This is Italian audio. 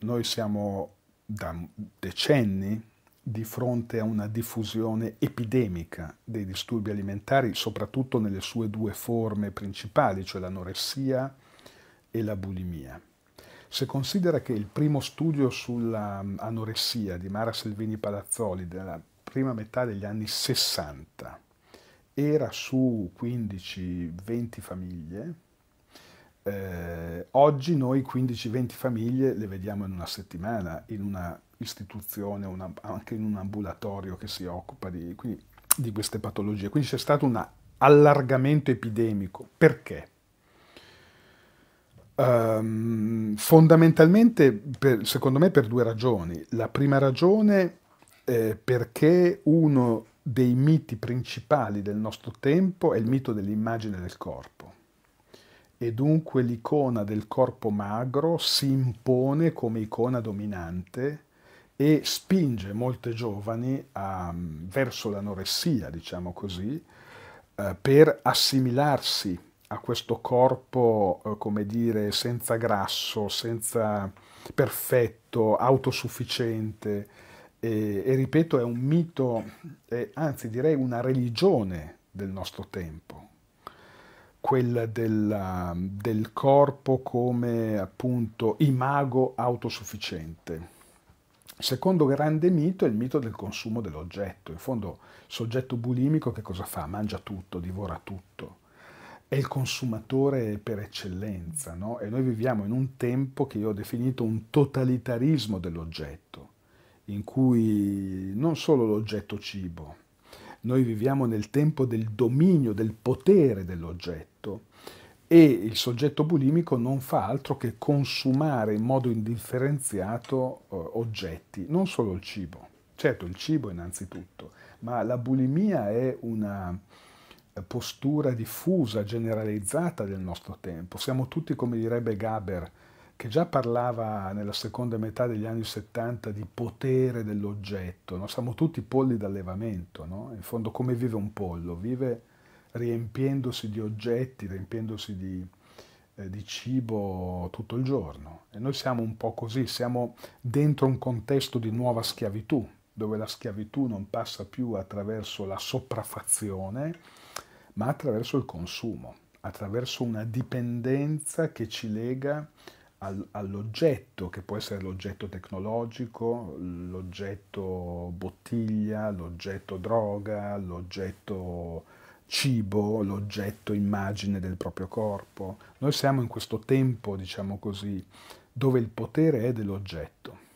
noi siamo da decenni di fronte a una diffusione epidemica dei disturbi alimentari, soprattutto nelle sue due forme principali, cioè l'anoressia e la bulimia. Se considera che il primo studio sull'anoressia di Mara Selvini Palazzoli della prima metà degli anni 60 era su 15-20 famiglie, eh, oggi noi 15-20 famiglie le vediamo in una settimana in una istituzione, una, anche in un ambulatorio che si occupa di, quindi, di queste patologie. Quindi c'è stato un allargamento epidemico. Perché? Um, fondamentalmente, per, secondo me, per due ragioni. La prima ragione è perché uno dei miti principali del nostro tempo è il mito dell'immagine del corpo e dunque l'icona del corpo magro si impone come icona dominante e spinge molte giovani a, verso l'anoressia, diciamo così, eh, per assimilarsi a questo corpo, eh, come dire, senza grasso, senza perfetto, autosufficiente. E, e ripeto, è un mito, è, anzi direi una religione del nostro tempo quella del, del corpo come appunto imago autosufficiente. Secondo grande mito è il mito del consumo dell'oggetto. In fondo soggetto bulimico che cosa fa? Mangia tutto, divora tutto. È il consumatore per eccellenza, no? E noi viviamo in un tempo che io ho definito un totalitarismo dell'oggetto, in cui non solo l'oggetto cibo, noi viviamo nel tempo del dominio, del potere dell'oggetto e il soggetto bulimico non fa altro che consumare in modo indifferenziato eh, oggetti, non solo il cibo. Certo, il cibo innanzitutto, ma la bulimia è una eh, postura diffusa, generalizzata del nostro tempo. Siamo tutti, come direbbe Gaber, che già parlava nella seconda metà degli anni 70 di potere dell'oggetto, no? siamo tutti polli d'allevamento, no? in fondo come vive un pollo? Vive riempiendosi di oggetti, riempiendosi di, eh, di cibo tutto il giorno. E noi siamo un po' così, siamo dentro un contesto di nuova schiavitù, dove la schiavitù non passa più attraverso la sopraffazione, ma attraverso il consumo, attraverso una dipendenza che ci lega all'oggetto, che può essere l'oggetto tecnologico, l'oggetto bottiglia, l'oggetto droga, l'oggetto cibo, l'oggetto immagine del proprio corpo. Noi siamo in questo tempo, diciamo così, dove il potere è dell'oggetto.